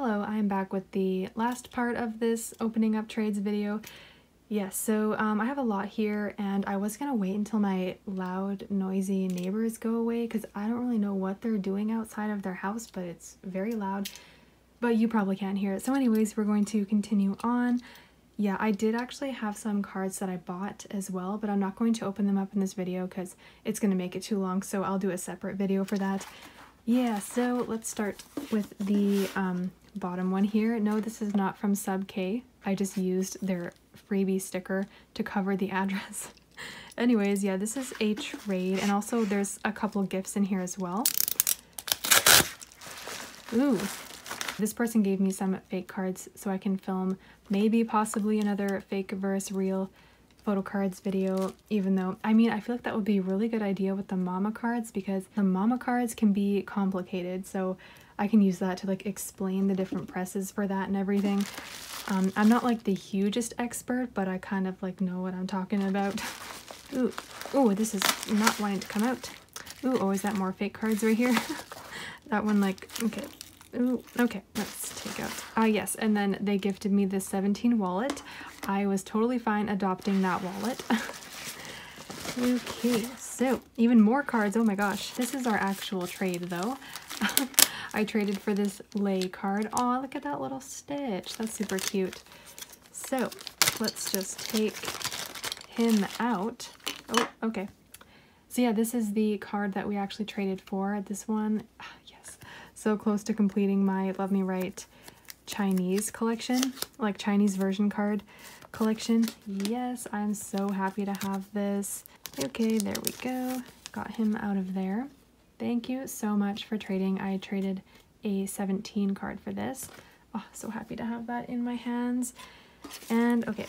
Hello, I am back with the last part of this opening up trades video. Yes, so um, I have a lot here and I was gonna wait until my loud, noisy neighbors go away because I don't really know what they're doing outside of their house, but it's very loud. But you probably can't hear it. So anyways, we're going to continue on. Yeah, I did actually have some cards that I bought as well, but I'm not going to open them up in this video because it's going to make it too long, so I'll do a separate video for that. Yeah, so let's start with the um, bottom one here. No, this is not from Sub K. I just used their freebie sticker to cover the address. Anyways, yeah, this is a trade, and also there's a couple gifts in here as well. Ooh, this person gave me some fake cards so I can film maybe possibly another fake versus real photo cards video even though I mean I feel like that would be a really good idea with the mama cards because the mama cards can be complicated so I can use that to like explain the different presses for that and everything. Um, I'm not like the hugest expert but I kind of like know what I'm talking about. Ooh, ooh, this is not wanting to come out. Ooh, oh, is that more fake cards right here? that one like, okay. Ooh, okay, let's take out. Ah, yes, and then they gifted me this 17 wallet. I was totally fine adopting that wallet. okay, so even more cards. Oh my gosh, this is our actual trade though. I traded for this lay card. Oh, look at that little stitch. That's super cute. So let's just take him out. Oh, okay. So yeah, this is the card that we actually traded for. This one, ah, yes, so close to completing my Love Me Right Chinese collection, like Chinese version card collection. Yes, I'm so happy to have this. Okay, there we go. Got him out of there. Thank you so much for trading. I traded a 17 card for this. Oh, so happy to have that in my hands. And okay,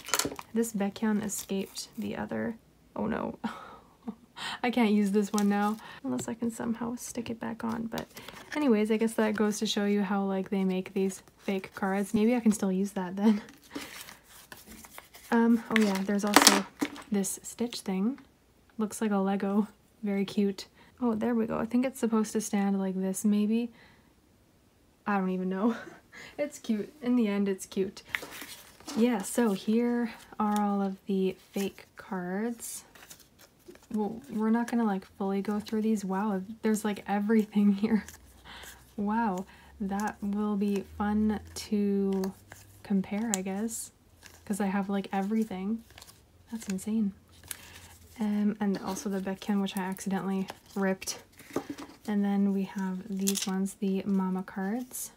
this Baekhyun escaped the other. Oh no. I can't use this one now unless I can somehow stick it back on. But anyways, I guess that goes to show you how like they make these fake cards. Maybe I can still use that then. Um, oh yeah, there's also this stitch thing. Looks like a Lego. Very cute. Oh, there we go. I think it's supposed to stand like this, maybe. I don't even know. it's cute. In the end, it's cute. Yeah, so here are all of the fake cards. Well, we're not gonna like fully go through these. Wow, there's like everything here. wow, that will be fun to compare, I guess because I have like everything. That's insane. Um, and also the Baekhyun, which I accidentally ripped. And then we have these ones, the Mama cards.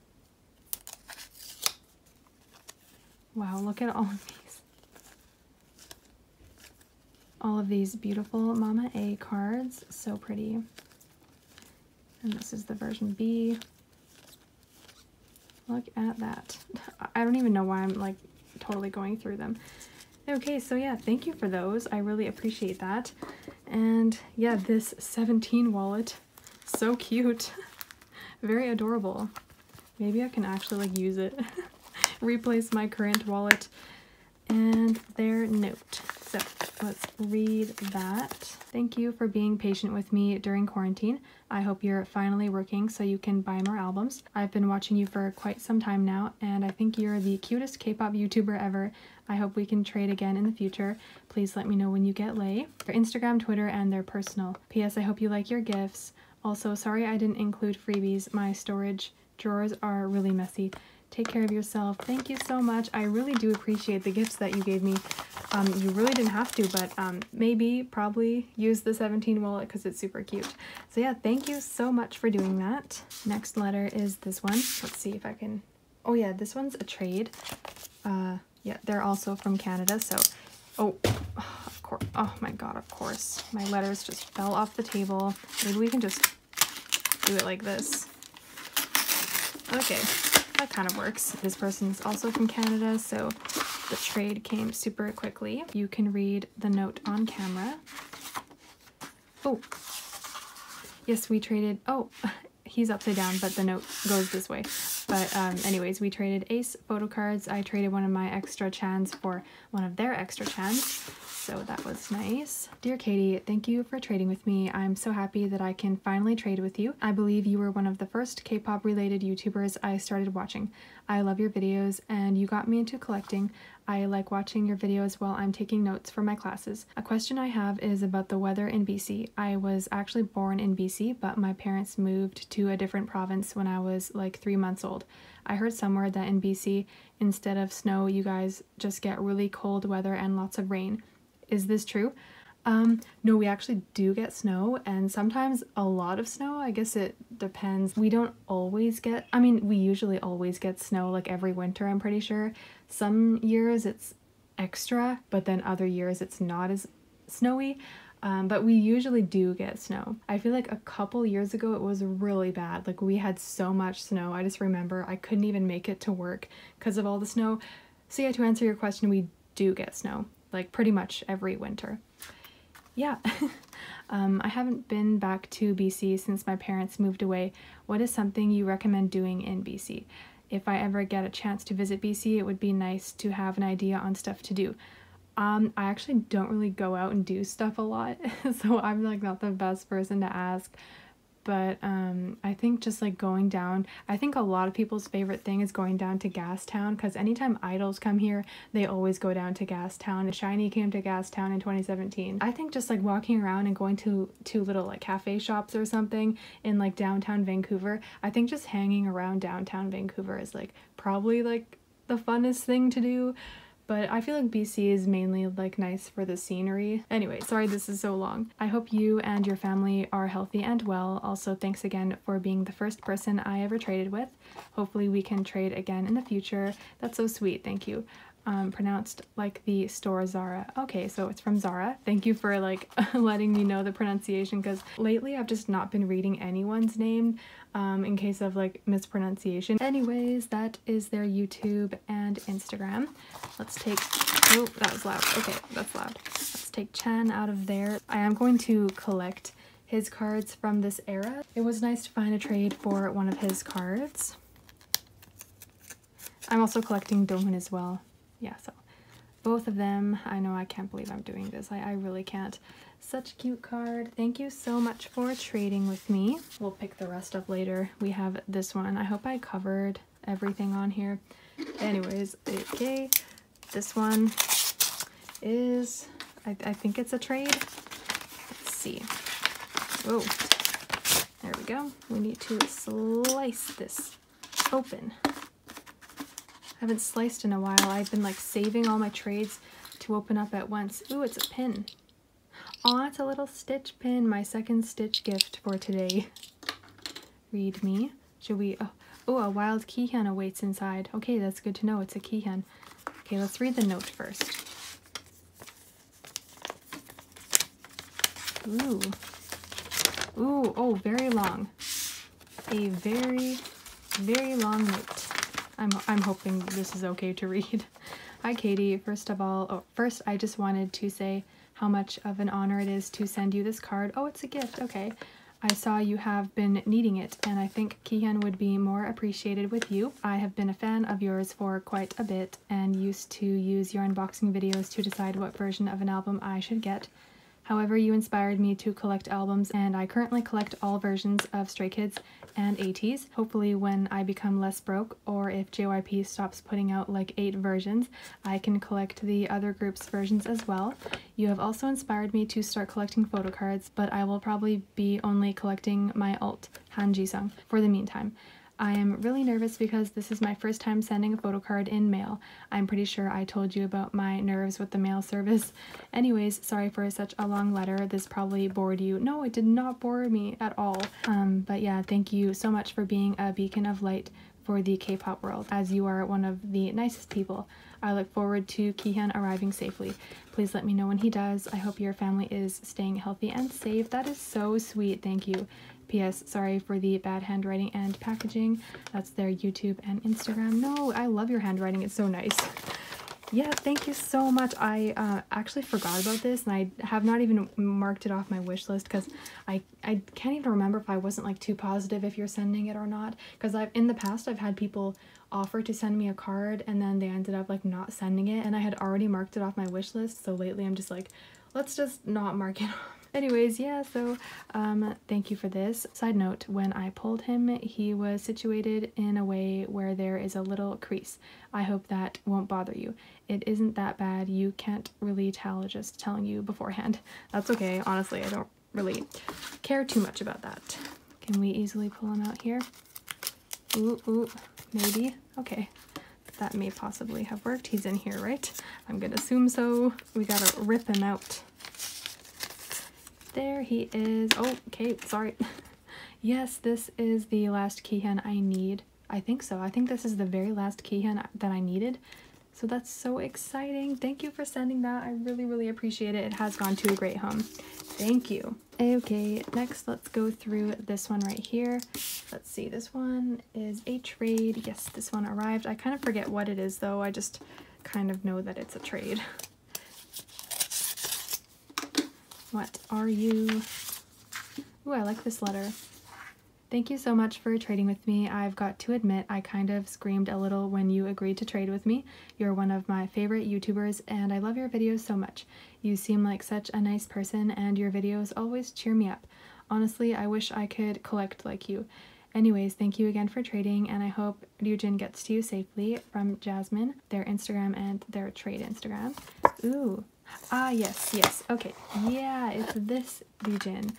Wow, look at all of these. All of these beautiful Mama A cards. So pretty. And this is the version B. Look at that. I don't even know why I'm like totally going through them. Okay, so yeah, thank you for those. I really appreciate that. And yeah, this 17 wallet, so cute. Very adorable. Maybe I can actually like use it. Replace my current wallet and their note. So let's read that. Thank you for being patient with me during quarantine. I hope you're finally working so you can buy more albums. I've been watching you for quite some time now, and I think you're the cutest K-pop YouTuber ever. I hope we can trade again in the future. Please let me know when you get lay. Their Instagram, Twitter, and their personal. P.S. I hope you like your gifts. Also, sorry I didn't include freebies. My storage drawers are really messy. Take care of yourself. Thank you so much. I really do appreciate the gifts that you gave me. Um, you really didn't have to, but um, maybe, probably use the 17 wallet because it's super cute. So yeah, thank you so much for doing that. Next letter is this one. Let's see if I can... Oh yeah, this one's a trade. Uh, yeah, they're also from Canada, so... Oh, of course. Oh my god, of course. My letters just fell off the table. Maybe we can just do it like this. Okay, that kind of works. This person is also from Canada, so the trade came super quickly. You can read the note on camera. Oh, yes, we traded, oh, he's upside down, but the note goes this way. But um, anyways, we traded ace photo cards. I traded one of my extra chans for one of their extra chans. So that was nice. Dear Katie, thank you for trading with me. I'm so happy that I can finally trade with you. I believe you were one of the first K-pop related YouTubers I started watching. I love your videos and you got me into collecting. I like watching your videos while I'm taking notes for my classes. A question I have is about the weather in BC. I was actually born in BC, but my parents moved to a different province when I was like three months old. I heard somewhere that in BC, instead of snow, you guys just get really cold weather and lots of rain. Is this true? Um, no, we actually do get snow and sometimes a lot of snow. I guess it depends. We don't always get, I mean, we usually always get snow like every winter, I'm pretty sure. Some years it's extra, but then other years it's not as snowy. Um, but we usually do get snow. I feel like a couple years ago it was really bad. Like we had so much snow. I just remember I couldn't even make it to work because of all the snow. So yeah, to answer your question, we do get snow like pretty much every winter yeah, um, I haven't been back to BC since my parents moved away. What is something you recommend doing in BC? If I ever get a chance to visit BC, it would be nice to have an idea on stuff to do. Um, I actually don't really go out and do stuff a lot, so I'm like not the best person to ask but um, I think just like going down, I think a lot of people's favorite thing is going down to Gastown because anytime idols come here, they always go down to Gastown. SHINee came to Gastown in 2017. I think just like walking around and going to two little like cafe shops or something in like downtown Vancouver, I think just hanging around downtown Vancouver is like probably like the funnest thing to do but I feel like BC is mainly like nice for the scenery. Anyway, sorry this is so long. I hope you and your family are healthy and well. Also, thanks again for being the first person I ever traded with. Hopefully we can trade again in the future. That's so sweet, thank you um, pronounced like the store Zara. Okay, so it's from Zara. Thank you for like letting me know the pronunciation because lately I've just not been reading anyone's name um, in case of like mispronunciation. Anyways, that is their YouTube and Instagram. Let's take, oh, that was loud. Okay, that's loud. Let's take Chen out of there. I am going to collect his cards from this era. It was nice to find a trade for one of his cards. I'm also collecting Donghun as well yeah, so both of them. I know I can't believe I'm doing this. I, I really can't. Such cute card. Thank you so much for trading with me. We'll pick the rest up later. We have this one. I hope I covered everything on here. Anyways, okay. This one is, I, I think it's a trade. Let's see. Oh, there we go. We need to slice this open haven't sliced in a while. I've been like saving all my trades to open up at once. Ooh, it's a pin. Aw, it's a little stitch pin. My second stitch gift for today. Read me. Should we... Oh, a wild Kihyun awaits inside. Okay, that's good to know. It's a Kihyun. Okay, let's read the note first. Ooh. Ooh, oh, very long. A very, very long note. I'm, I'm hoping this is okay to read. Hi Katie, first of all, oh, first I just wanted to say how much of an honor it is to send you this card. Oh, it's a gift, okay. I saw you have been needing it, and I think Kihyun would be more appreciated with you. I have been a fan of yours for quite a bit, and used to use your unboxing videos to decide what version of an album I should get. However, you inspired me to collect albums and I currently collect all versions of Stray Kids and ATEEZ. Hopefully when I become less broke or if JYP stops putting out like 8 versions, I can collect the other group's versions as well. You have also inspired me to start collecting photo cards, but I will probably be only collecting my alt, Han Ji-sung, for the meantime. I am really nervous because this is my first time sending a photo card in mail. I'm pretty sure I told you about my nerves with the mail service. Anyways, sorry for such a long letter. This probably bored you. No, it did not bore me at all. Um, but yeah, thank you so much for being a beacon of light for the K-pop world, as you are one of the nicest people. I look forward to Kihyun arriving safely. Please let me know when he does. I hope your family is staying healthy and safe. That is so sweet. Thank you. P.S. Sorry for the bad handwriting and packaging. That's their YouTube and Instagram. No, I love your handwriting. It's so nice. Yeah, thank you so much. I uh, actually forgot about this and I have not even marked it off my wish list because I, I can't even remember if I wasn't like too positive if you're sending it or not because I've in the past I've had people offer to send me a card and then they ended up like not sending it and I had already marked it off my wish list so lately I'm just like let's just not mark it off. Anyways, yeah, so um, thank you for this. Side note, when I pulled him, he was situated in a way where there is a little crease. I hope that won't bother you. It isn't that bad. You can't really tell just telling you beforehand. That's okay. Honestly, I don't really care too much about that. Can we easily pull him out here? Ooh, ooh, maybe. Okay, that may possibly have worked. He's in here, right? I'm gonna assume so. We gotta rip him out. There he is. Oh, okay, sorry. yes, this is the last Kihyun I need. I think so. I think this is the very last Kihyun that I needed. So that's so exciting. Thank you for sending that. I really, really appreciate it. It has gone to a great home. Thank you. Okay, next let's go through this one right here. Let's see, this one is a trade. Yes, this one arrived. I kind of forget what it is though. I just kind of know that it's a trade. What are you? Ooh, I like this letter. Thank you so much for trading with me. I've got to admit, I kind of screamed a little when you agreed to trade with me. You're one of my favorite YouTubers, and I love your videos so much. You seem like such a nice person, and your videos always cheer me up. Honestly, I wish I could collect like you. Anyways, thank you again for trading, and I hope Ryujin gets to you safely from Jasmine, their Instagram, and their trade Instagram. Ooh, Ah, yes, yes. Okay. Yeah, it's this region.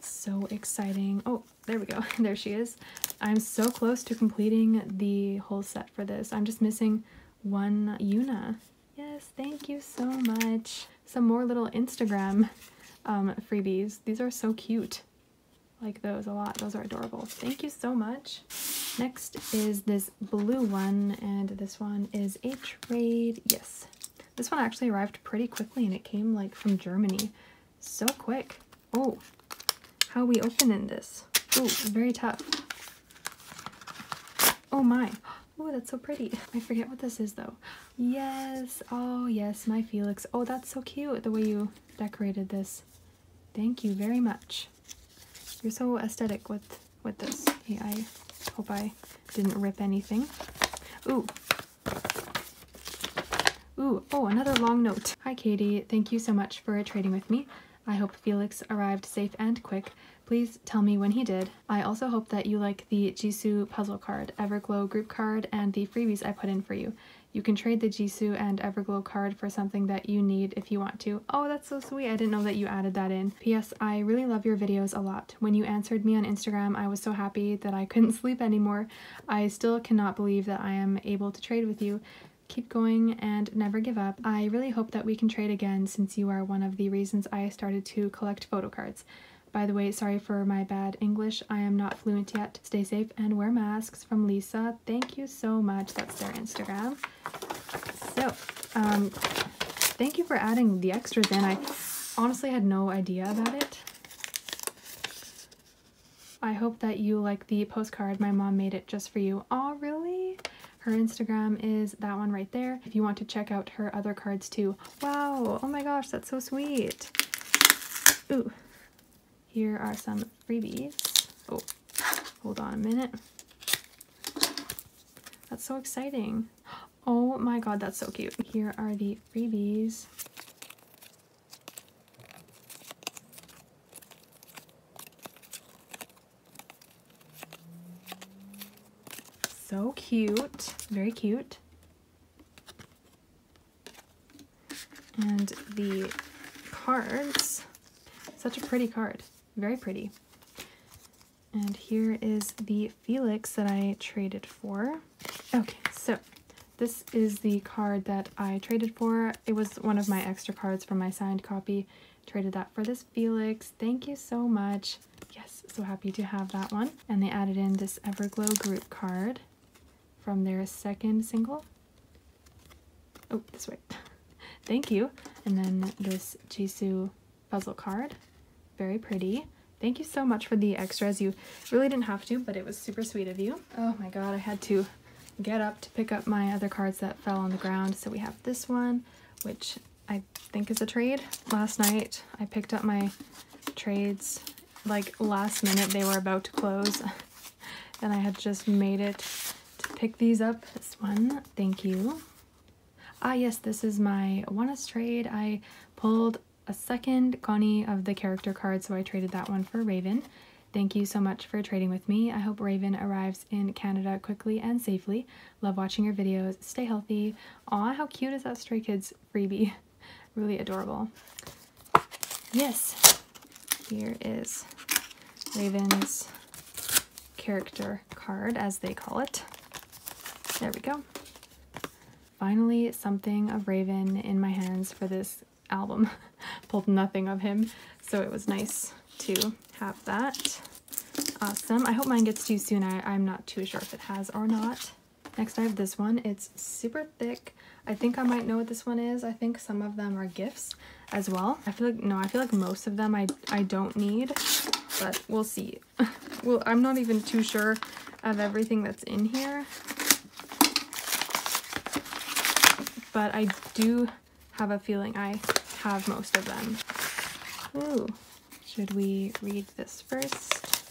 So exciting. Oh, there we go. there she is. I'm so close to completing the whole set for this. I'm just missing one Yuna. Yes, thank you so much. Some more little Instagram um, freebies. These are so cute. like those a lot. Those are adorable. Thank you so much. Next is this blue one, and this one is a trade. Yes, this one actually arrived pretty quickly and it came like from Germany. So quick. Oh, how we opening this? Oh, very tough. Oh my. Oh, that's so pretty. I forget what this is though. Yes. Oh, yes, my Felix. Oh, that's so cute the way you decorated this. Thank you very much. You're so aesthetic with with this. Hey, I hope I didn't rip anything. Ooh, Ooh, oh, another long note. Hi, Katie. Thank you so much for trading with me. I hope Felix arrived safe and quick. Please tell me when he did. I also hope that you like the Jisoo puzzle card, Everglow group card, and the freebies I put in for you. You can trade the Jisoo and Everglow card for something that you need if you want to. Oh, that's so sweet. I didn't know that you added that in. P.S. I really love your videos a lot. When you answered me on Instagram, I was so happy that I couldn't sleep anymore. I still cannot believe that I am able to trade with you keep going and never give up. I really hope that we can trade again since you are one of the reasons I started to collect photo cards. By the way, sorry for my bad English. I am not fluent yet. Stay safe and wear masks from Lisa. Thank you so much. That's their Instagram. So, um, thank you for adding the extras in. I honestly had no idea about it. I hope that you like the postcard. My mom made it just for you. Oh, really? Her Instagram is that one right there. If you want to check out her other cards too. Wow, oh my gosh, that's so sweet. Ooh, here are some freebies. Oh, hold on a minute. That's so exciting. Oh my god, that's so cute. Here are the freebies. So cute. Very cute. And the cards, such a pretty card. Very pretty. And here is the Felix that I traded for. Okay, so this is the card that I traded for. It was one of my extra cards from my signed copy. Traded that for this Felix. Thank you so much. Yes, so happy to have that one. And they added in this Everglow group card from their second single. Oh, this way. Thank you. And then this Jisoo puzzle card. Very pretty. Thank you so much for the extras. You really didn't have to, but it was super sweet of you. Oh my god, I had to get up to pick up my other cards that fell on the ground. So we have this one, which I think is a trade. Last night I picked up my trades like last minute they were about to close and I had just made it pick these up. This one, thank you. Ah, yes, this is my ONEUS trade. I pulled a second Keonhee of the character card, so I traded that one for Raven. Thank you so much for trading with me. I hope Raven arrives in Canada quickly and safely. Love watching your videos. Stay healthy. Aw, how cute is that Stray Kids freebie? really adorable. Yes, here is Raven's character card, as they call it. There we go. Finally, something of Raven in my hands for this album. Pulled nothing of him, so it was nice to have that. Awesome. I hope mine gets to you soon. I, I'm not too sure if it has or not. Next I have this one. It's super thick. I think I might know what this one is. I think some of them are gifts as well. I feel like, no, I feel like most of them I, I don't need, but we'll see. well, I'm not even too sure of everything that's in here. But I do have a feeling I have most of them. Ooh, should we read this first?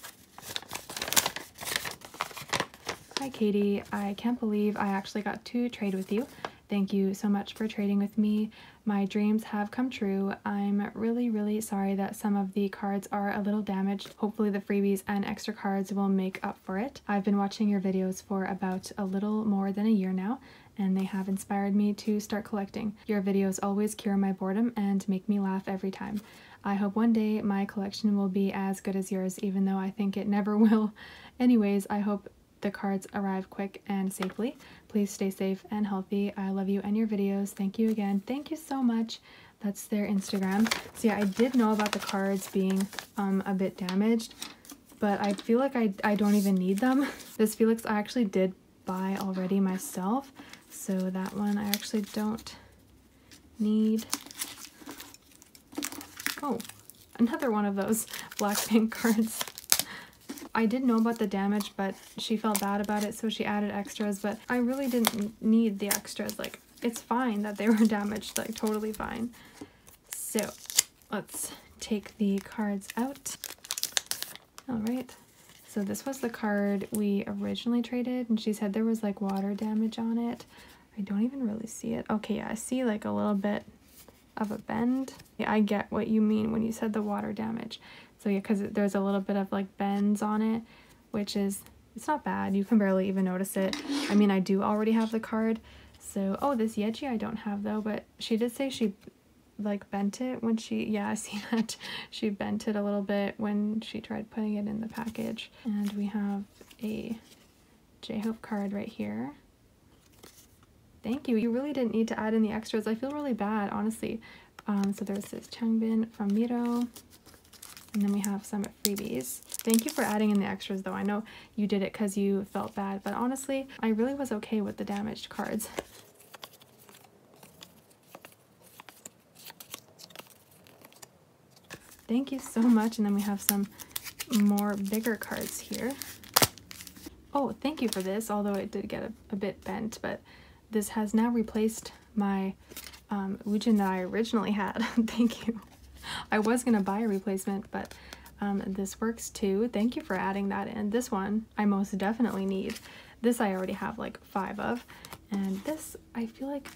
Hi Katie, I can't believe I actually got to trade with you. Thank you so much for trading with me. My dreams have come true. I'm really, really sorry that some of the cards are a little damaged. Hopefully the freebies and extra cards will make up for it. I've been watching your videos for about a little more than a year now, and they have inspired me to start collecting. Your videos always cure my boredom and make me laugh every time. I hope one day my collection will be as good as yours, even though I think it never will. Anyways, I hope the cards arrive quick and safely. Please stay safe and healthy. I love you and your videos. Thank you again. Thank you so much. That's their Instagram. So yeah, I did know about the cards being um, a bit damaged, but I feel like I, I don't even need them. This Felix I actually did buy already myself, so that one I actually don't need. Oh, another one of those Blackpink cards. I did know about the damage, but she felt bad about it, so she added extras, but I really didn't need the extras. Like, it's fine that they were damaged, like, totally fine. So, let's take the cards out. Alright, so this was the card we originally traded, and she said there was, like, water damage on it. I don't even really see it. Okay, yeah, I see, like, a little bit of a bend. Yeah, I get what you mean when you said the water damage. So yeah, because there's a little bit of like bends on it, which is, it's not bad. You can barely even notice it. I mean, I do already have the card. So, oh, this Yeji I don't have though, but she did say she like bent it when she, yeah, I see that. she bent it a little bit when she tried putting it in the package. And we have a J-Hope card right here. Thank you. You really didn't need to add in the extras. I feel really bad, honestly. Um, so there's this Changbin from MIROH. And then we have some freebies. Thank you for adding in the extras though. I know you did it because you felt bad, but honestly, I really was okay with the damaged cards. Thank you so much. And then we have some more bigger cards here. Oh, thank you for this, although it did get a, a bit bent, but this has now replaced my um, Woojin that I originally had. thank you. I was going to buy a replacement, but um, this works too. Thank you for adding that in. This one I most definitely need. This I already have like five of. And this I feel like,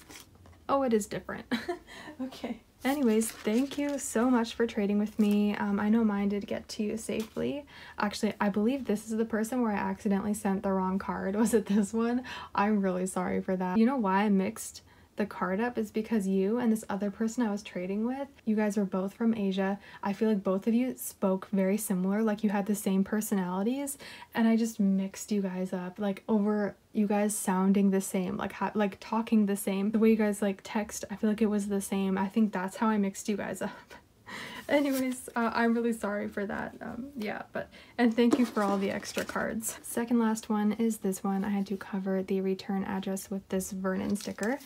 oh, it is different. okay. Anyways, thank you so much for trading with me. Um, I know mine did get to you safely. Actually, I believe this is the person where I accidentally sent the wrong card. Was it this one? I'm really sorry for that. You know why I mixed the card up is because you and this other person I was trading with, you guys were both from Asia. I feel like both of you spoke very similar, like you had the same personalities, and I just mixed you guys up, like over you guys sounding the same, like like talking the same. The way you guys like text, I feel like it was the same. I think that's how I mixed you guys up. Anyways, uh, I'm really sorry for that. Um, yeah, but, and thank you for all the extra cards. Second last one is this one. I had to cover the return address with this Vernon sticker.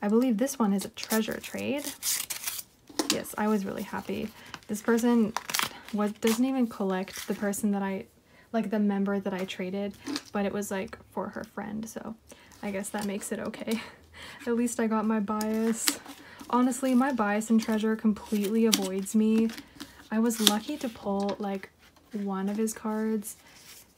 I believe this one is a treasure trade. Yes, I was really happy. This person what doesn't even collect the person that I like the member that I traded, but it was like for her friend, so I guess that makes it okay. At least I got my bias. Honestly, my bias in treasure completely avoids me. I was lucky to pull like one of his cards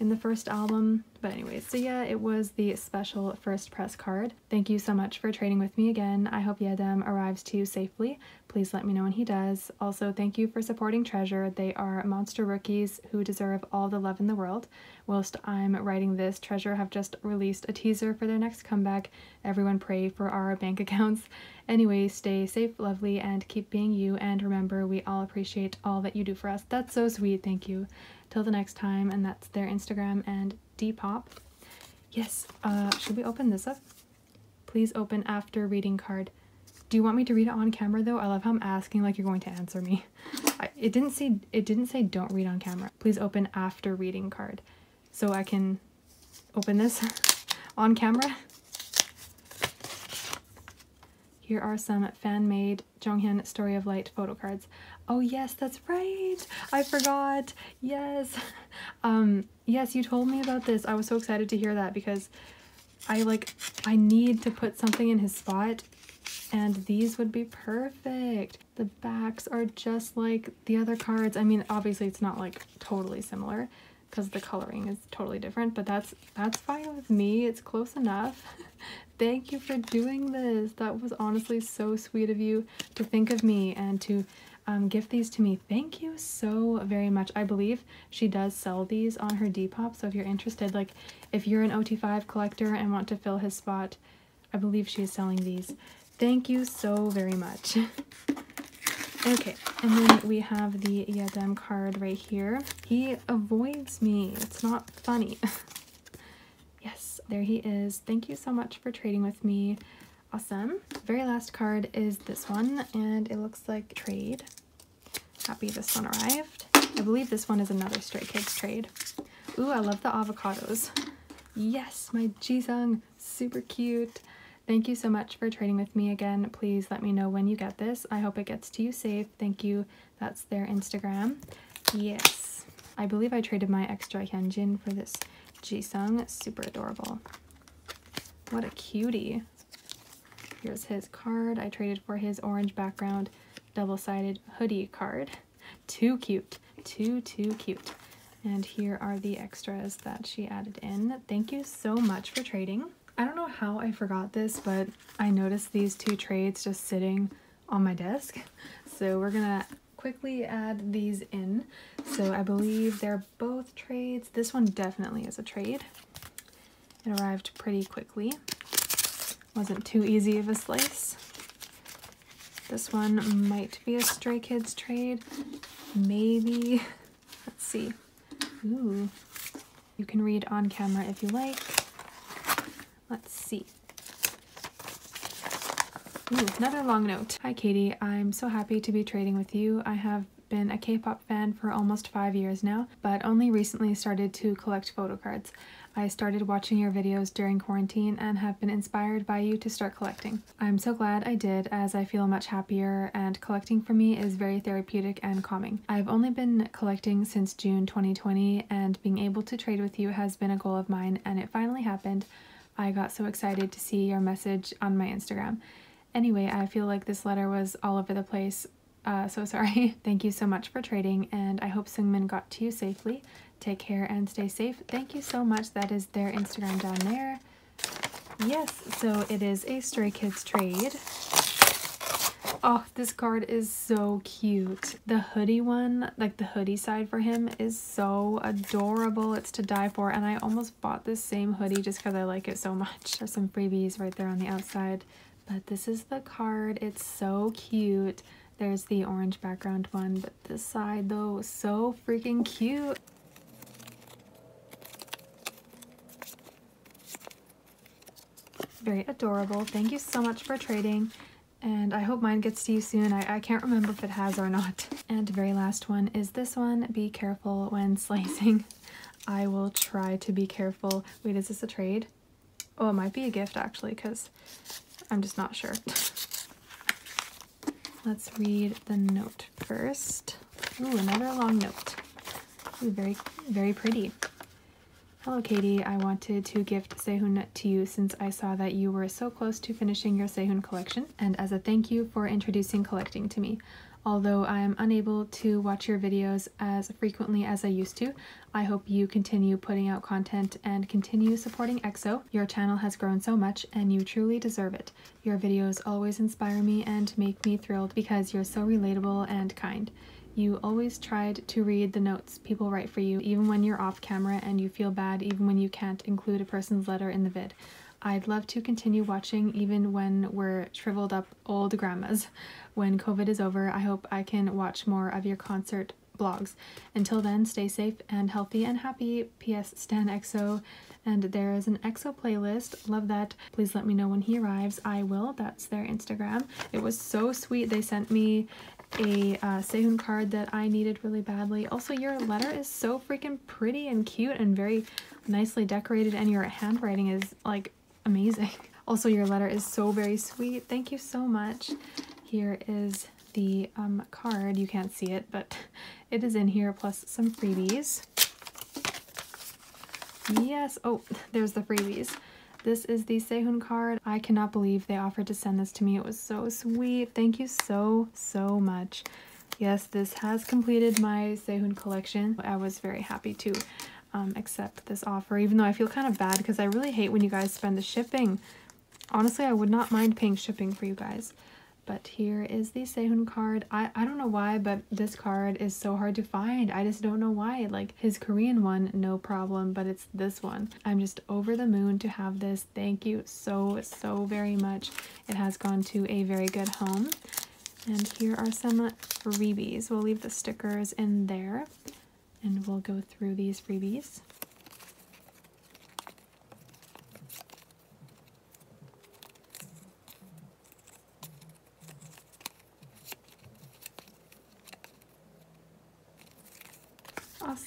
in the first album, But anyways, so yeah, it was the special first press card. Thank you so much for trading with me again. I hope Yedam arrives to you safely. Please let me know when he does. Also, thank you for supporting Treasure. They are monster rookies who deserve all the love in the world. Whilst I'm writing this, Treasure have just released a teaser for their next comeback. Everyone pray for our bank accounts. Anyway, stay safe, lovely, and keep being you. And remember, we all appreciate all that you do for us. That's so sweet. Thank you. Till the next time, and that's their Instagram and Depop. Yes, uh, should we open this up? Please open after reading card. Do you want me to read it on camera though? I love how I'm asking like you're going to answer me. I, it didn't say it didn't say don't read on camera. Please open after reading card. So I can open this on camera. Here are some fan-made Jonghyun Story of Light photo cards. Oh yes, that's right. I forgot. Yes. Um yes, you told me about this. I was so excited to hear that because I like I need to put something in his spot and these would be perfect. The backs are just like the other cards. I mean, obviously it's not like totally similar because the coloring is totally different, but that's that's fine with me. It's close enough. Thank you for doing this. That was honestly so sweet of you to think of me and to um, gift these to me. Thank you so very much. I believe she does sell these on her Depop, so if you're interested, like if you're an OT5 collector and want to fill his spot, I believe she is selling these. Thank you so very much. okay, and then we have the Yedam card right here. He avoids me. It's not funny. yes, there he is. Thank you so much for trading with me. Awesome. Very last card is this one, and it looks like trade. Happy this one arrived. I believe this one is another Stray Kids trade. Ooh, I love the avocados. Yes, my Jisung, super cute. Thank you so much for trading with me again. Please let me know when you get this. I hope it gets to you safe. Thank you. That's their Instagram. Yes. I believe I traded my extra Hyunjin for this Jisung. Super adorable. What a cutie. Here's his card. I traded for his orange background double-sided hoodie card. Too cute. Too, too cute. And here are the extras that she added in. Thank you so much for trading. I don't know how I forgot this, but I noticed these two trades just sitting on my desk. So we're gonna quickly add these in. So I believe they're both trades. This one definitely is a trade. It arrived pretty quickly. Wasn't too easy of a slice. This one might be a Stray Kids trade. Maybe. Let's see. Ooh. You can read on camera if you like. Let's see. Ooh, another long note. Hi Katie, I'm so happy to be trading with you. I have been a K-pop fan for almost five years now, but only recently started to collect photo cards. I started watching your videos during quarantine and have been inspired by you to start collecting. I'm so glad I did as I feel much happier and collecting for me is very therapeutic and calming. I've only been collecting since June 2020 and being able to trade with you has been a goal of mine and it finally happened. I got so excited to see your message on my Instagram. Anyway, I feel like this letter was all over the place, uh, so sorry. Thank you so much for trading and I hope Seungmin got to you safely. Take care and stay safe. Thank you so much. That is their Instagram down there. Yes, so it is a Stray Kids trade. Oh, this card is so cute. The hoodie one, like the hoodie side for him is so adorable. It's to die for. And I almost bought this same hoodie just because I like it so much. There's some freebies right there on the outside. But this is the card. It's so cute. There's the orange background one, but this side though, so freaking cute. Very adorable. Thank you so much for trading and I hope mine gets to you soon. I, I can't remember if it has or not. And very last one is this one. Be careful when slicing. I will try to be careful. Wait, is this a trade? Oh, it might be a gift actually because I'm just not sure. Let's read the note first. Ooh, another long note. Ooh, very, very pretty. Hello Katie, I wanted to gift Sehun to you since I saw that you were so close to finishing your Sehun collection and as a thank you for introducing collecting to me. Although I am unable to watch your videos as frequently as I used to, I hope you continue putting out content and continue supporting EXO. Your channel has grown so much and you truly deserve it. Your videos always inspire me and make me thrilled because you're so relatable and kind. You always tried to read the notes people write for you even when you're off camera and you feel bad even when you can't include a person's letter in the vid. I'd love to continue watching even when we're shriveled up old grandmas. When COVID is over, I hope I can watch more of your concert blogs. Until then, stay safe and healthy and happy. P.S. Stan EXO. And there is an EXO playlist. Love that. Please let me know when he arrives. I will. That's their Instagram. It was so sweet. They sent me a uh, Sehun card that I needed really badly. Also, your letter is so freaking pretty and cute and very nicely decorated and your handwriting is like amazing. Also, your letter is so very sweet. Thank you so much. Here is the um, card. You can't see it, but it is in here plus some freebies. Yes. Oh, there's the freebies. This is the Sehun card. I cannot believe they offered to send this to me. It was so sweet. Thank you so, so much. Yes, this has completed my Sehun collection. I was very happy to um, accept this offer, even though I feel kind of bad because I really hate when you guys spend the shipping. Honestly, I would not mind paying shipping for you guys. But here is the Sehun card. I, I don't know why, but this card is so hard to find. I just don't know why. Like his Korean one, no problem, but it's this one. I'm just over the moon to have this. Thank you so, so very much. It has gone to a very good home. And here are some freebies. We'll leave the stickers in there and we'll go through these freebies.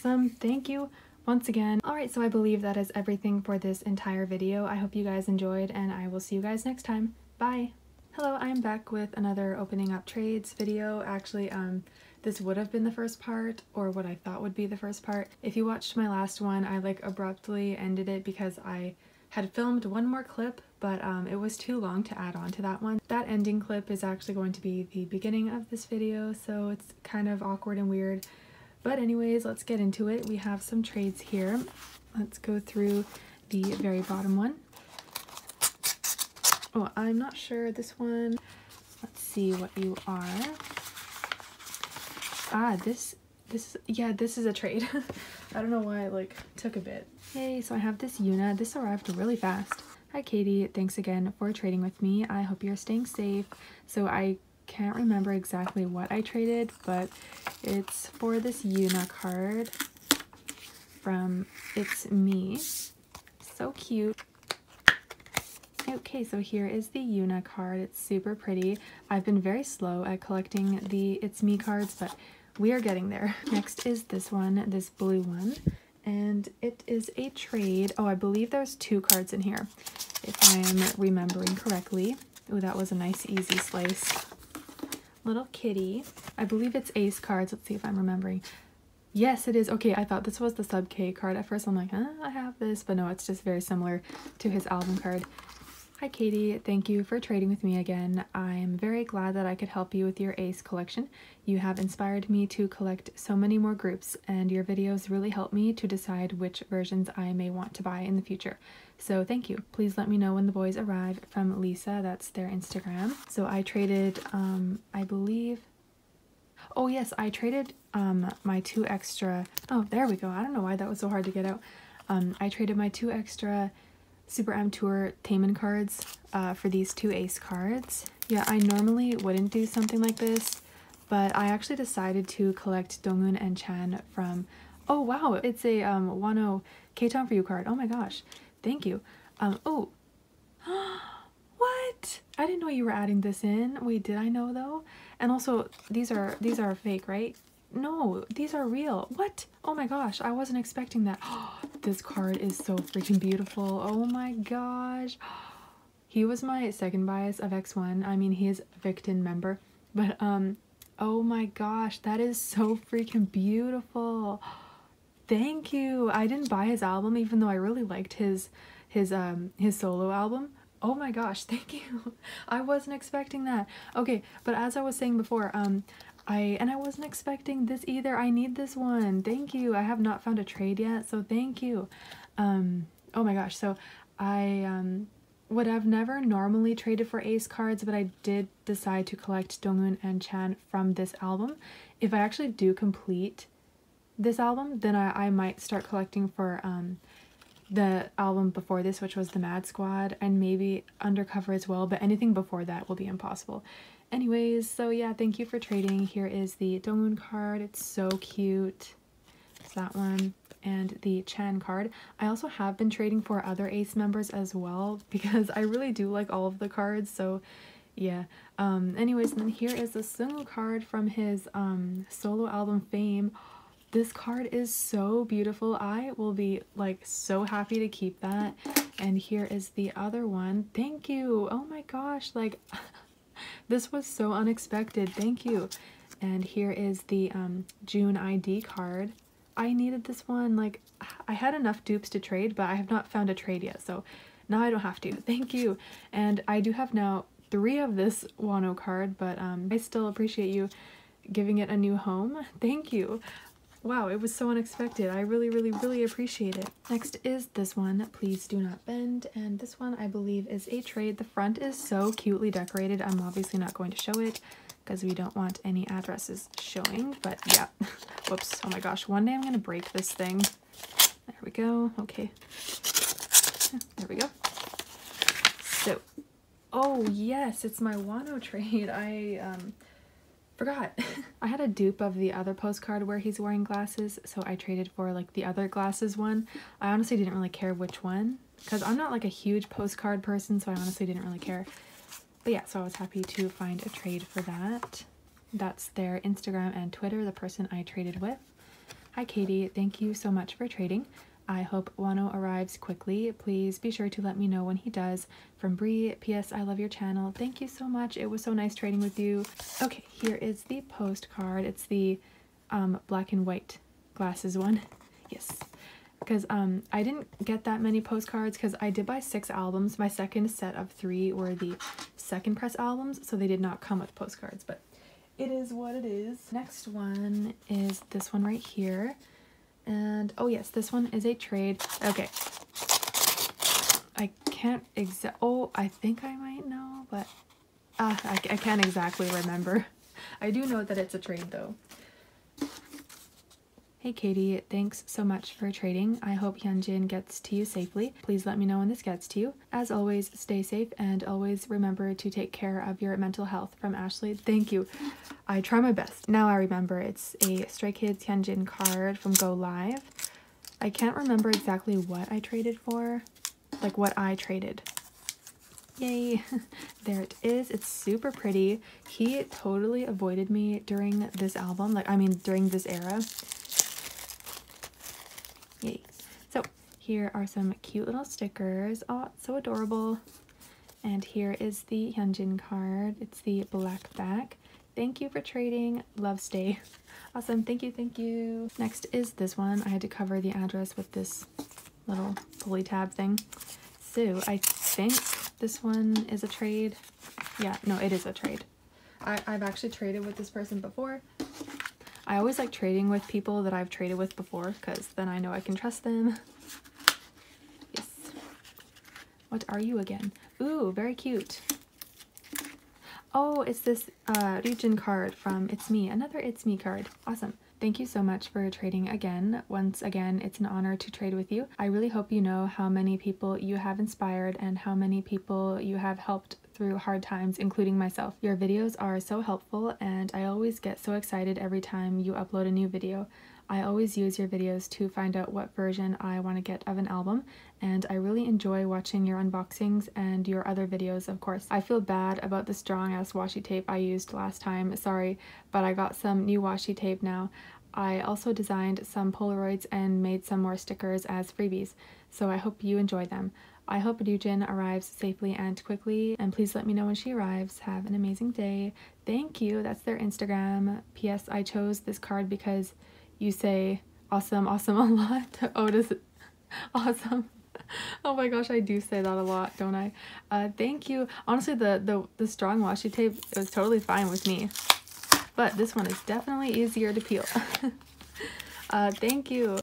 Awesome, thank you once again. Alright, so I believe that is everything for this entire video. I hope you guys enjoyed and I will see you guys next time. Bye! Hello, I'm back with another opening up trades video. Actually, um, this would have been the first part or what I thought would be the first part. If you watched my last one, I like abruptly ended it because I had filmed one more clip but um, it was too long to add on to that one. That ending clip is actually going to be the beginning of this video so it's kind of awkward and weird. But anyways, let's get into it. We have some trades here. Let's go through the very bottom one. Oh, I'm not sure this one. Let's see what you are. Ah, this, this, yeah, this is a trade. I don't know why it like took a bit. Hey, so I have this Yuna. This arrived really fast. Hi Katie, thanks again for trading with me. I hope you're staying safe. So I can't remember exactly what I traded, but it's for this Yuna card from It's Me. So cute. Okay, so here is the Yuna card. It's super pretty. I've been very slow at collecting the It's Me cards, but we are getting there. Next is this one, this blue one, and it is a trade. Oh, I believe there's two cards in here, if I am remembering correctly. Oh, that was a nice easy slice. Little kitty. I believe it's ace cards. Let's see if I'm remembering. Yes, it is. Okay, I thought this was the sub K card. At first I'm like, huh, I have this, but no, it's just very similar to his album card. Hi Katie, thank you for trading with me again. I'm very glad that I could help you with your ACE collection. You have inspired me to collect so many more groups and your videos really help me to decide which versions I may want to buy in the future. So thank you. Please let me know when the boys arrive from Lisa, that's their Instagram. So I traded, um, I believe, oh yes, I traded um, my two extra, oh there we go, I don't know why that was so hard to get out. Um, I traded my two extra Super M Tour Taemin cards uh, for these two ace cards. Yeah, I normally wouldn't do something like this, but I actually decided to collect Donghun and Chan from, oh wow, it's a um, Wano Ktown4u card. Oh my gosh, thank you. Um, oh, what? I didn't know you were adding this in. Wait, did I know though? And also, these are these are fake, right? No, these are real. What? Oh my gosh, I wasn't expecting that. this card is so freaking beautiful. Oh my gosh. He was my second bias of X1. I mean, he is a Victon member. But, um, oh my gosh, that is so freaking beautiful. Thank you. I didn't buy his album even though I really liked his his um his solo album. Oh my gosh, thank you. I wasn't expecting that. Okay, but as I was saying before, um I and I wasn't expecting this either. I need this one. Thank you. I have not found a trade yet, so thank you. Um oh my gosh. So I um would have never normally traded for ace cards, but I did decide to collect Donghun and Chan from this album. If I actually do complete this album, then I, I might start collecting for um the album before this, which was the Mad Squad, and maybe Undercover as well, but anything before that will be impossible. Anyways, so yeah, thank you for trading. Here is the Donghun card. It's so cute. It's that one. And the Chan card. I also have been trading for other Ace members as well because I really do like all of the cards. So yeah. Um, anyways, and then here is the Seungwoo card from his um, solo album Fame. This card is so beautiful. I will be like so happy to keep that. And here is the other one. Thank you. Oh my gosh. Like this was so unexpected. Thank you. And here is the um, Jun ID card. I needed this one. Like I had enough dupes to trade, but I have not found a trade yet. So now I don't have to. Thank you. And I do have now three of this Wonho card, but um, I still appreciate you giving it a new home. Thank you. Wow, it was so unexpected. I really, really, really appreciate it. Next is this one, Please Do Not Bend. And this one, I believe, is a trade. The front is so cutely decorated. I'm obviously not going to show it because we don't want any addresses showing. But yeah, whoops. Oh my gosh, one day I'm going to break this thing. There we go. Okay. There we go. So, oh yes, it's my Wonho trade. I, um, forgot. I had a dupe of the other postcard where he's wearing glasses, so I traded for like the other glasses one. I honestly didn't really care which one because I'm not like a huge postcard person, so I honestly didn't really care. But yeah, so I was happy to find a trade for that. That's their Instagram and Twitter, the person I traded with. Hi Katie, thank you so much for trading. I hope Wonho arrives quickly. Please be sure to let me know when he does. From Bree, P.S. I love your channel. Thank you so much. It was so nice trading with you. Okay, here is the postcard. It's the um, black and white glasses one. Yes, because um, I didn't get that many postcards because I did buy six albums. My second set of three were the second press albums, so they did not come with postcards, but it is what it is. Next one is this one right here. And oh yes, this one is a trade. Okay. I can't exact. Oh, I think I might know, but uh, I, I can't exactly remember. I do know that it's a trade though. Hey Katie, thanks so much for trading. I hope Hyunjin gets to you safely. Please let me know when this gets to you. As always, stay safe and always remember to take care of your mental health. From Ashley, thank you. I try my best. Now I remember it's a Stray Kids Hyunjin card from Go Live. I can't remember exactly what I traded for, like what I traded. Yay! there it is. It's super pretty. He totally avoided me during this album, like I mean during this era. Yay. So here are some cute little stickers. Oh, so adorable. And here is the Hyunjin card. It's the black back. Thank you for trading. Love stay. Awesome. Thank you. Thank you. Next is this one. I had to cover the address with this little pulley tab thing. So I think this one is a trade. Yeah, no, it is a trade. I, I've actually traded with this person before. I always like trading with people that I've traded with before because then I know I can trust them. Yes. What are you again? Ooh, very cute. Oh, it's this uh, Ryujin card from It's Me. Another It's Me card. Awesome. Thank you so much for trading again. Once again, it's an honor to trade with you. I really hope you know how many people you have inspired and how many people you have helped through hard times, including myself. Your videos are so helpful and I always get so excited every time you upload a new video. I always use your videos to find out what version I want to get of an album and I really enjoy watching your unboxings and your other videos of course. I feel bad about the strong ass washi tape I used last time, sorry, but I got some new washi tape now. I also designed some Polaroids and made some more stickers as freebies, so I hope you enjoy them. I hope Ryujin arrives safely and quickly, and please let me know when she arrives. Have an amazing day. Thank you. That's their Instagram. P.S. I chose this card because you say awesome, awesome a lot. oh, does it? Awesome. Oh my gosh, I do say that a lot, don't I? Uh, thank you. Honestly, the, the, the strong washi tape, it was totally fine with me. but this one is definitely easier to peel. uh, thank you.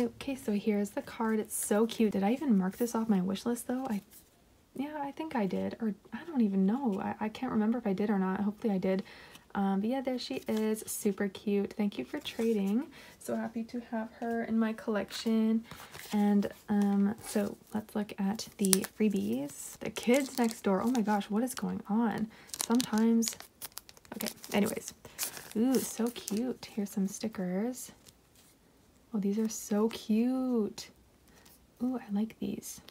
Okay, so here's the card. It's so cute. Did I even mark this off my wish list though? I yeah, I think I did. Or I don't even know. I, I can't remember if I did or not. Hopefully I did. Um, but yeah, there she is. Super cute. Thank you for trading. So happy to have her in my collection. And um, so let's look at the freebies. The kids next door. Oh my gosh, what is going on? Sometimes. Okay, anyways. Ooh, so cute. Here's some stickers. Oh, these are so cute. Ooh, I like these.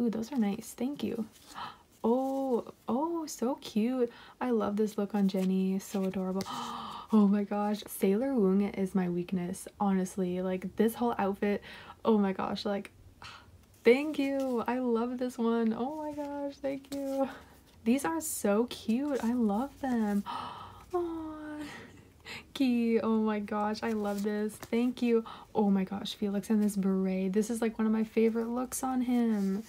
Ooh, those are nice. Thank you. Oh, oh, so cute. I love this look on Jenny. So adorable. Oh my gosh. Sailor Wung is my weakness, honestly. Like, this whole outfit, oh my gosh. Like, thank you. I love this one. Oh my gosh, thank you. These are so cute. I love them. Oh, Key. Oh my gosh, I love this. Thank you. Oh my gosh, Felix and this beret. This is like one of my favorite looks on him.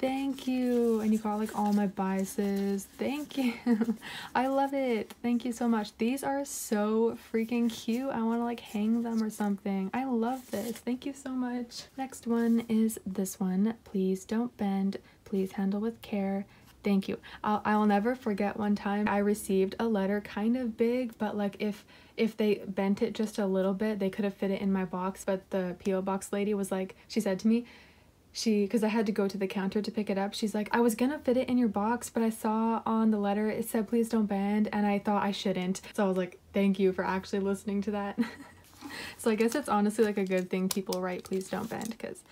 Thank you. And you got like all my biases. Thank you. I love it. Thank you so much. These are so freaking cute. I want to like hang them or something. I love this. Thank you so much. Next one is this one. Please don't bend. Please handle with care. Thank you. I'll, I will never forget one time I received a letter kind of big, but like if if they bent it just a little bit, they could have fit it in my box. But the P.O. box lady was like, she said to me, she because i had to go to the counter to pick it up she's like i was gonna fit it in your box but i saw on the letter it said please don't bend and i thought i shouldn't. So i was like thank you for actually listening to that. So i guess it's honestly like a good thing people write please don't bend because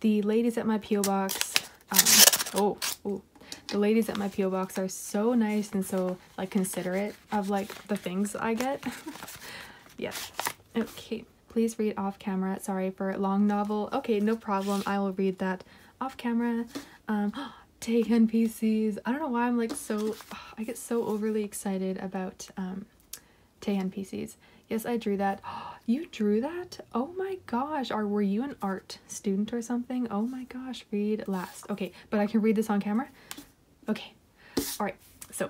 the ladies at my po box um oh oh the ladies at my po box are so nice and so like considerate of like the things i get. Yeah okay Please read off camera. Sorry for long novel. Okay, no problem. I will read that off camera. Um, Taehyun PCs. I don't know why I'm like so, I get so overly excited about um, Taehyun PCs. Yes, I drew that. You drew that? Oh my gosh. Or were you an art student or something? Oh my gosh. Read last. Okay, but I can read this on camera? Okay. All right. So,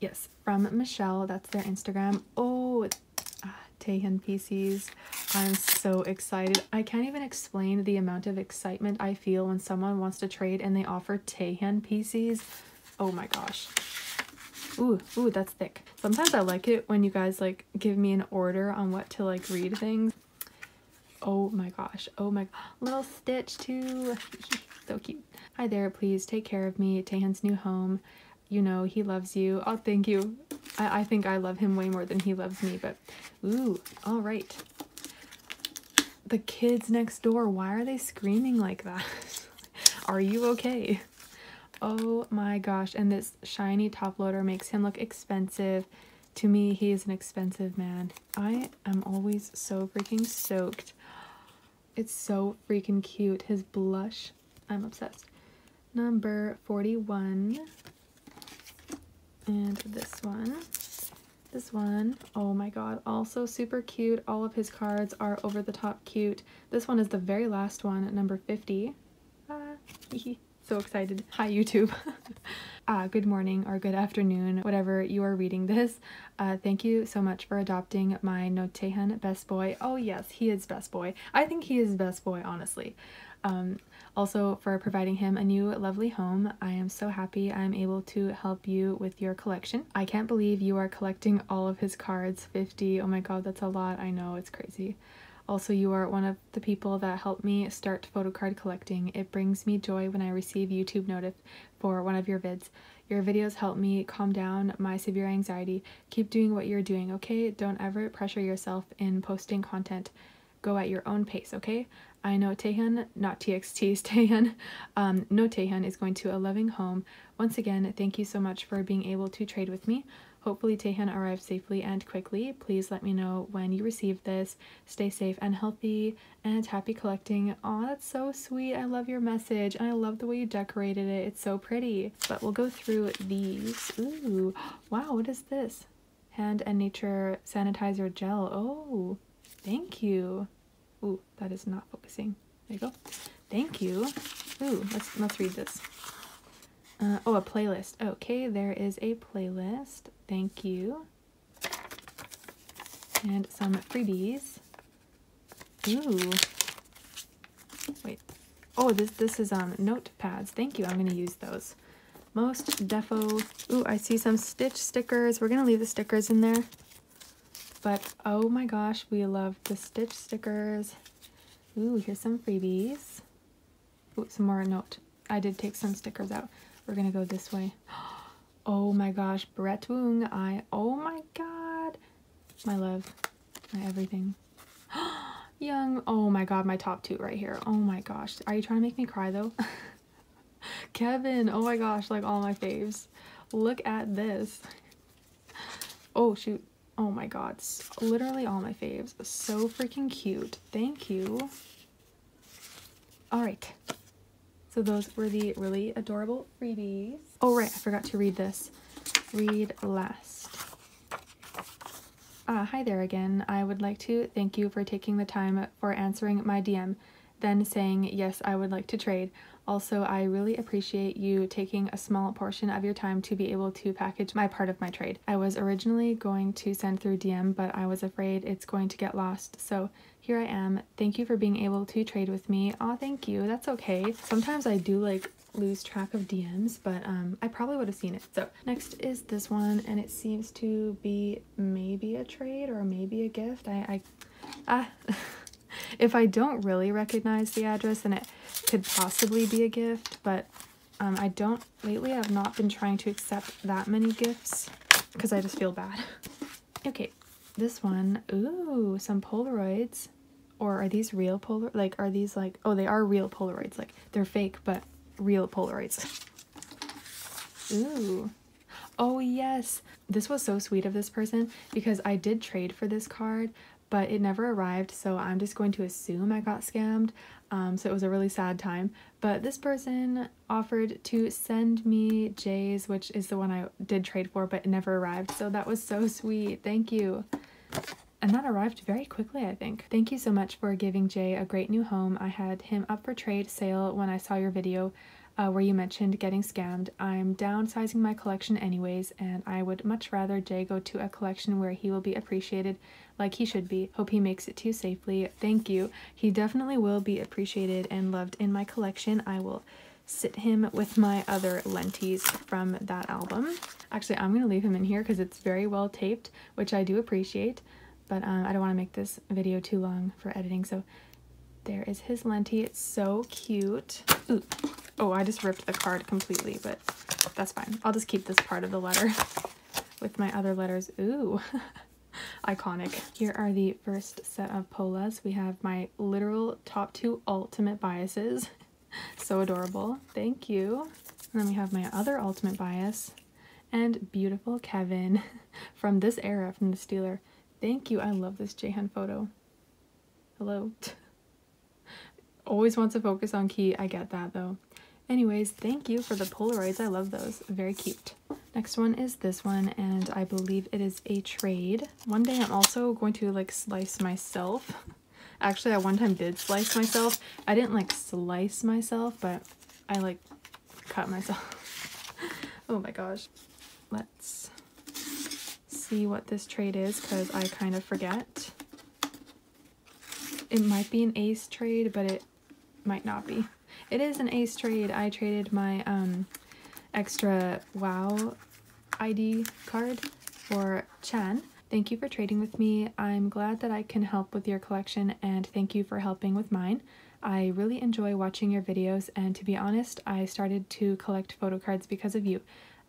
yes, from Michelle. That's their Instagram. Oh, Taehyun PCs. I'm so excited. I can't even explain the amount of excitement I feel when someone wants to trade and they offer Taehyun PCs. Oh my gosh. Ooh, ooh, that's thick. Sometimes I like it when you guys like give me an order on what to like read things. Oh my gosh. Oh my little Stitch too. so cute. Hi there, please take care of me. Taehyun's new home. You know, he loves you. Oh, thank you. I, I think I love him way more than he loves me, but ooh, all right. The kids next door, why are they screaming like that? are you okay? Oh my gosh, and this shiny top loader makes him look expensive. To me, he is an expensive man. I am always so freaking stoked. It's so freaking cute. His blush, I'm obsessed. Number 41 and this one. This one. Oh my god. Also super cute. All of his cards are over the top cute. This one is the very last one number 50 ah, so excited. Hi youtube. Ah good morning or good afternoon whatever you are reading this. Uh thank you so much for adopting my no Taehyun best boy. Oh yes he is best boy. I think he is best boy honestly. Um also for providing him a new lovely home. I am so happy I'm able to help you with your collection. I can't believe you are collecting all of his cards, 50. Oh my god, that's a lot. I know, it's crazy. Also, you are one of the people that helped me start photo card collecting. It brings me joy when I receive YouTube notif for one of your vids. Your videos help me calm down my severe anxiety. Keep doing what you're doing, okay? Don't ever pressure yourself in posting content. Go at your own pace, okay? I know Taehyun, not TXT's Taehyun, um, no Taehyun is going to a loving home. Once again, thank you so much for being able to trade with me. Hopefully Taehyun arrives safely and quickly. Please let me know when you receive this. Stay safe and healthy and happy collecting. Oh, that's so sweet. I love your message and I love the way you decorated it. It's so pretty. But we'll go through these. Ooh, wow, what is this? Hand and Nature Sanitizer Gel. Oh, thank you. Ooh, that is not focusing. There you go. Thank you. Ooh, let's let's read this. Uh, oh, a playlist. Okay, there is a playlist. Thank you. And some freebies. Ooh. Wait. Oh, this this is um notepads. Thank you. I'm gonna use those. Most defo. Ooh, I see some Stitch stickers. We're gonna leave the stickers in there. But oh my gosh, we love the Stitch stickers. Ooh, here's some freebies. Ooh, some more note. I did take some stickers out. We're gonna go this way. Oh my gosh, Brett Woong. I, oh my god. My love, my everything. Young, oh my god, my top two right here. Oh my gosh. Are you trying to make me cry though? Kevin, oh my gosh, like all my faves. Look at this. Oh shoot. Oh my god, literally all my faves. So freaking cute. Thank you. All right. So those were the really adorable freebies. Oh right, I forgot to read this. Read last. Uh, hi there again. I would like to thank you for taking the time for answering my DM, then saying yes, I would like to trade. Also, I really appreciate you taking a small portion of your time to be able to package my part of my trade. I was originally going to send through DM, but I was afraid it's going to get lost, so here I am. Thank you for being able to trade with me. Aw, thank you. That's okay. Sometimes I do like lose track of DMs, but um, I probably would have seen it. So next is this one, and it seems to be maybe a trade or maybe a gift. I, I ah. if I don't really recognize the address, then it could possibly be a gift, but um, I don't, lately I've not been trying to accept that many gifts because I just feel bad. okay, this one, ooh, some Polaroids. Or are these real Polaroids? Like, are these like, oh, they are real Polaroids. Like, they're fake, but real Polaroids. Ooh. Oh, yes. This was so sweet of this person because I did trade for this card, but it never arrived, so I'm just going to assume I got scammed. Um, so it was a really sad time. But this person offered to send me Jay's, which is the one I did trade for, but it never arrived. So that was so sweet. Thank you. And that arrived very quickly, I think. Thank you so much for giving Jay a great new home. I had him up for trade sale when I saw your video uh, where you mentioned getting scammed. I'm downsizing my collection anyways, and I would much rather Jay go to a collection where he will be appreciated like he should be. Hope he makes it to you safely. Thank you. He definitely will be appreciated and loved in my collection. I will sit him with my other lenties from that album. Actually, I'm going to leave him in here because it's very well taped, which I do appreciate, but um, I don't want to make this video too long for editing, so there is his lenti. It's so cute. Ooh. Oh, I just ripped the card completely, but that's fine. I'll just keep this part of the letter with my other letters. Ooh, iconic. Here are the first set of Polas. We have my literal top two ultimate biases. so adorable. Thank you. And then we have my other ultimate bias and beautiful Kevin from this era, from the Stealer. Thank you. I love this Jaehyun photo. Hello. Always wants to focus on key. I get that though. Anyways, thank you for the Polaroids. I love those. Very cute. Next one is this one, and I believe it is a trade. One day I'm also going to like slice myself. Actually, I one time did slice myself. I didn't like slice myself, but I like cut myself. oh my gosh. Let's see what this trade is because I kind of forget. It might be an ace trade, but it might not be. It is an ace trade. I traded my um, extra WoW ID card for Chan. Thank you for trading with me. I'm glad that I can help with your collection and thank you for helping with mine. I really enjoy watching your videos and to be honest, I started to collect photo cards because of you.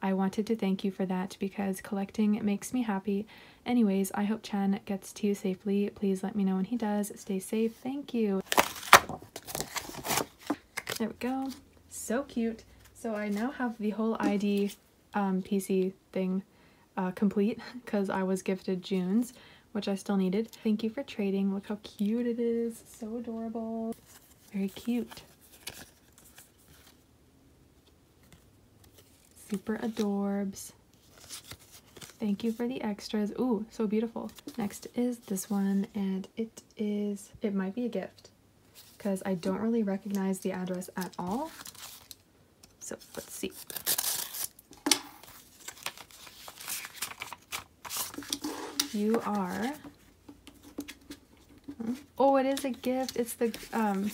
I wanted to thank you for that because collecting makes me happy. Anyways, I hope Chan gets to you safely. Please let me know when he does. Stay safe. Thank you. There we go. So cute. So I now have the whole ID um, PC thing uh, complete because I was gifted Jun's, which I still needed. Thank you for trading. Look how cute it is. So adorable. Very cute. Super adorbs. Thank you for the extras. Ooh, so beautiful. Next is this one, and it is, it might be a gift because I don't really recognize the address at all. So let's see. You are, hmm? oh, it is a gift. It's the, um,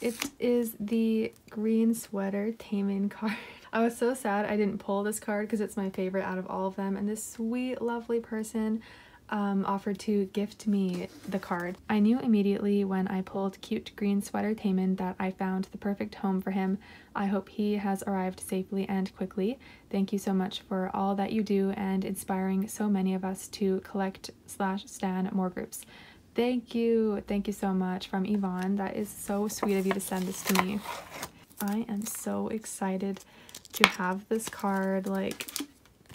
it is the green sweater Taemin card. I was so sad I didn't pull this card because it's my favorite out of all of them. And this sweet, lovely person um, offered to gift me the card. I knew immediately when I pulled cute green sweater Taemin that I found the perfect home for him. I hope he has arrived safely and quickly. Thank you so much for all that you do and inspiring so many of us to collect slash stan more groups. Thank you. Thank you so much from Yvonne. That is so sweet of you to send this to me. I am so excited to have this card. Like,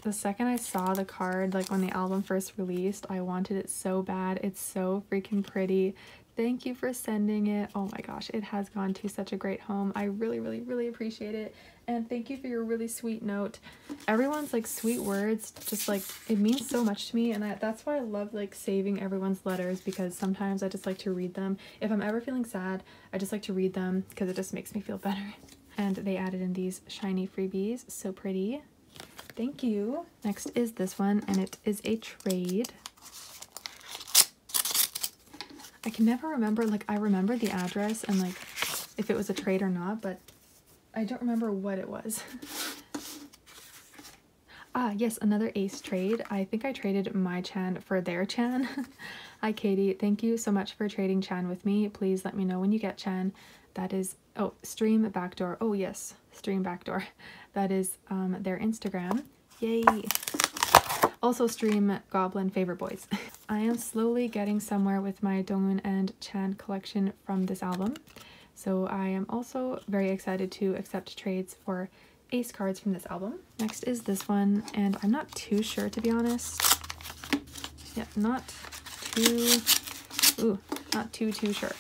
the second I saw the card, like when the album first released, I wanted it so bad. It's so freaking pretty. Thank you for sending it. Oh my gosh, it has gone to such a great home. I really, really, really appreciate it. And thank you for your really sweet note. Everyone's like sweet words, just like it means so much to me. And I, that's why I love like saving everyone's letters because sometimes I just like to read them. If I'm ever feeling sad, I just like to read them because it just makes me feel better. And they added in these shiny freebies. So pretty. Thank you. Next is this one, and it is a trade. I can never remember, like, I remember the address and, like, if it was a trade or not, but I don't remember what it was. ah, yes, another ace trade. I think I traded my Chan for their Chan. Hi, Katie. Thank you so much for trading Chan with me. Please let me know when you get Chan. That is, oh, stream backdoor. Oh, yes, stream backdoor. That is um, their Instagram. Yay! Also stream Goblin Favorite Boys. I am slowly getting somewhere with my Donghun and Chan collection from this album. So I am also very excited to accept trades for ace cards from this album. Next is this one, and I'm not too sure to be honest. Yeah, not too, ooh, not too, too sure.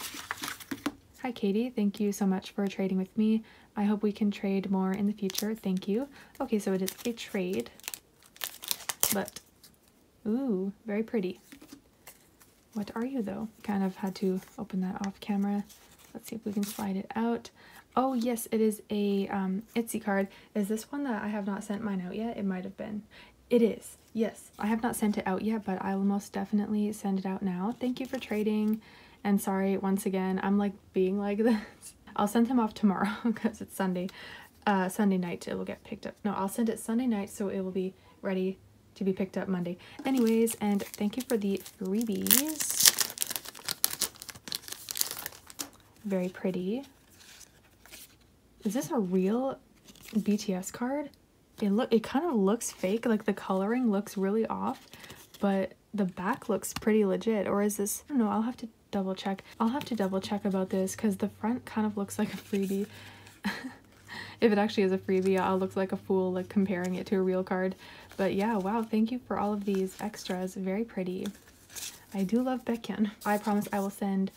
Hi Katie, thank you so much for trading with me. I hope we can trade more in the future. Thank you. Okay, so it is a trade. But, ooh, very pretty. What are you, though? Kind of had to open that off camera. Let's see if we can slide it out. Oh, yes, it is a um, ATEEZ card. Is this one that I have not sent mine out yet? It might have been. It is. Yes, I have not sent it out yet, but I will most definitely send it out now. Thank you for trading. And sorry, once again, I'm like being like this. I'll send him off tomorrow because it's Sunday. Uh, Sunday night it will get picked up. No, I'll send it Sunday night so it will be ready to be picked up Monday. Anyways, and thank you for the freebies. Very pretty. Is this a real BTS card? It look it kind of looks fake, like the coloring looks really off, but the back looks pretty legit. Or is this, I don't know, I'll have to double check. I'll have to double check about this because the front kind of looks like a freebie. if it actually is a freebie, I'll look like a fool like comparing it to a real card. But yeah, wow, thank you for all of these extras. Very pretty. I do love Baekhyun. I promise I will send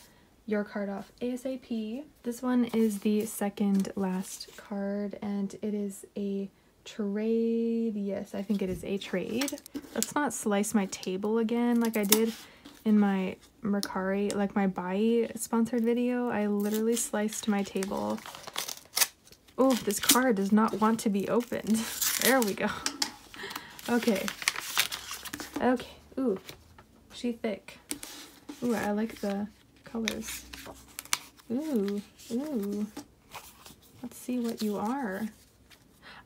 your card off ASAP. This one is the second last card and it is a trade. Yes, I think it is a trade. Let's not slice my table again like I did in my Mercari, like my buy sponsored video, I literally sliced my table. Oh, this card does not want to be opened. There we go. Okay. Okay. Ooh, she thick. Ooh, I like the colors. Ooh, ooh. Let's see what you are.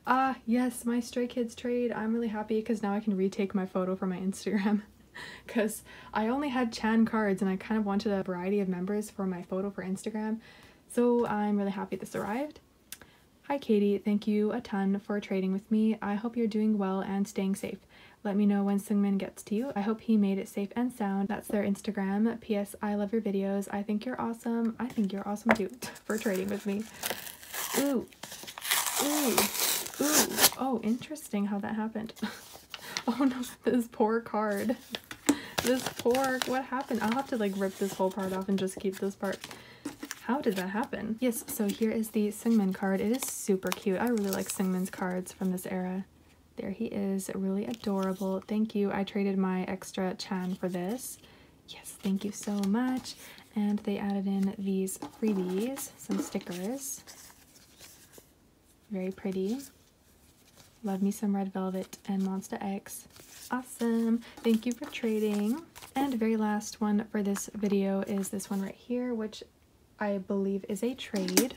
Ah, yes, my Stray Kids trade. I'm really happy because now I can retake my photo for my Instagram because I only had Chan cards and I kind of wanted a variety of members for my photo for Instagram. So I'm really happy this arrived. Hi Katie, thank you a ton for trading with me. I hope you're doing well and staying safe. Let me know when Seungmin gets to you. I hope he made it safe and sound. That's their Instagram. P.S. I love your videos. I think you're awesome. I think you're awesome too for trading with me. Ooh. Ooh. Ooh. Oh, interesting how that happened. oh no, this poor card. This pork, what happened? I'll have to like rip this whole part off and just keep this part. How did that happen? Yes, so here is the Seungmin card. It is super cute. I really like Seungmin's cards from this era. There he is, really adorable. Thank you. I traded my extra Chan for this. Yes, thank you so much. And they added in these freebies, some stickers. Very pretty. Love me some Red Velvet and Monsta X. Awesome. Thank you for trading. And very last one for this video is this one right here, which I believe is a trade.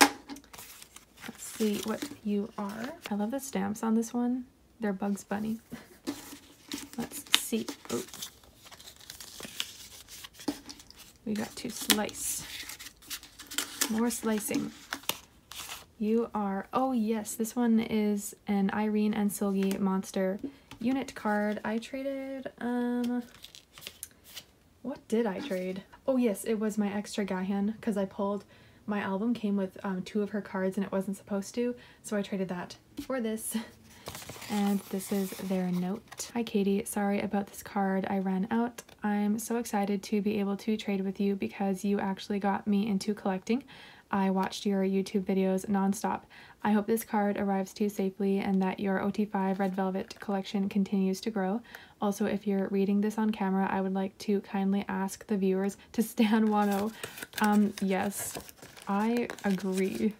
Let's see what you are. I love the stamps on this one. They're Bugs Bunny. Let's see. We got to slice. More slicing. You are, oh yes, this one is an Irene and Seulgi monster unit card. I traded, um, what did I trade? Oh yes, it was my extra Gaihan because I pulled, my album came with um, two of her cards and it wasn't supposed to, so I traded that for this. and this is their note. Hi Katie, sorry about this card, I ran out. I'm so excited to be able to trade with you because you actually got me into collecting. I watched your YouTube videos nonstop. I hope this card arrives to you safely and that your OT5 Red Velvet collection continues to grow. Also, if you're reading this on camera, I would like to kindly ask the viewers to stand Wonho. Um, yes, I agree.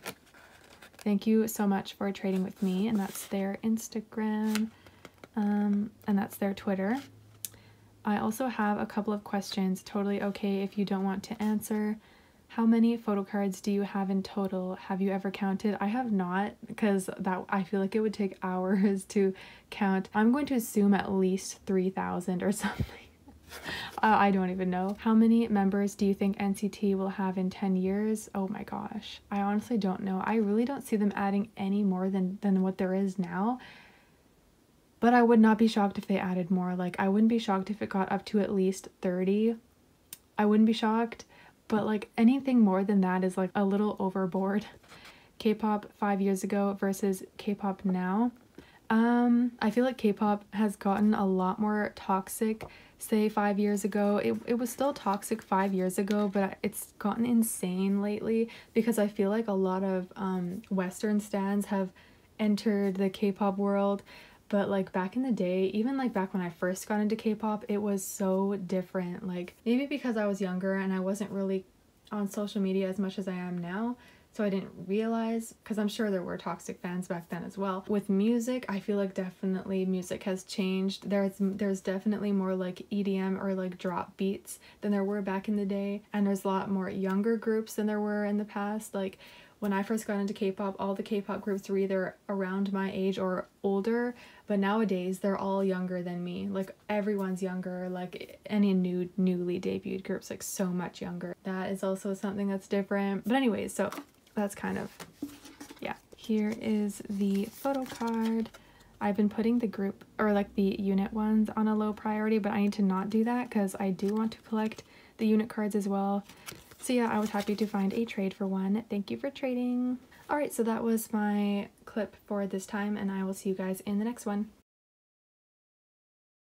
Thank you so much for trading with me, and that's their Instagram, um, and that's their Twitter. I also have a couple of questions, totally okay if you don't want to answer. How many photo cards do you have in total? Have you ever counted? I have not because that I feel like it would take hours to count. I'm going to assume at least 3,000 or something. uh, I don't even know. How many members do you think NCT will have in 10 years? Oh my gosh. I honestly don't know. I really don't see them adding any more than, than what there is now. But I would not be shocked if they added more. Like, I wouldn't be shocked if it got up to at least 30. I wouldn't be shocked but like anything more than that is like a little overboard. K-pop five years ago versus K-pop now. Um, I feel like K-pop has gotten a lot more toxic say five years ago. It, it was still toxic five years ago, but it's gotten insane lately because I feel like a lot of um, Western stands have entered the K-pop world but like back in the day even like back when i first got into k-pop it was so different like maybe because i was younger and i wasn't really on social media as much as i am now so I didn't realize because I'm sure there were toxic fans back then as well. With music, I feel like definitely music has changed. There's there's definitely more like EDM or like drop beats than there were back in the day, and there's a lot more younger groups than there were in the past. Like when I first got into K-pop, all the K-pop groups were either around my age or older, but nowadays they're all younger than me. Like everyone's younger, like any new newly debuted groups like so much younger. That is also something that's different. But anyways, so that's kind of yeah. Here is the photo card. I've been putting the group or like the unit ones on a low priority, but I need to not do that because I do want to collect the unit cards as well. So yeah, I was happy to find a trade for one. Thank you for trading. Alright, so that was my clip for this time and I will see you guys in the next one.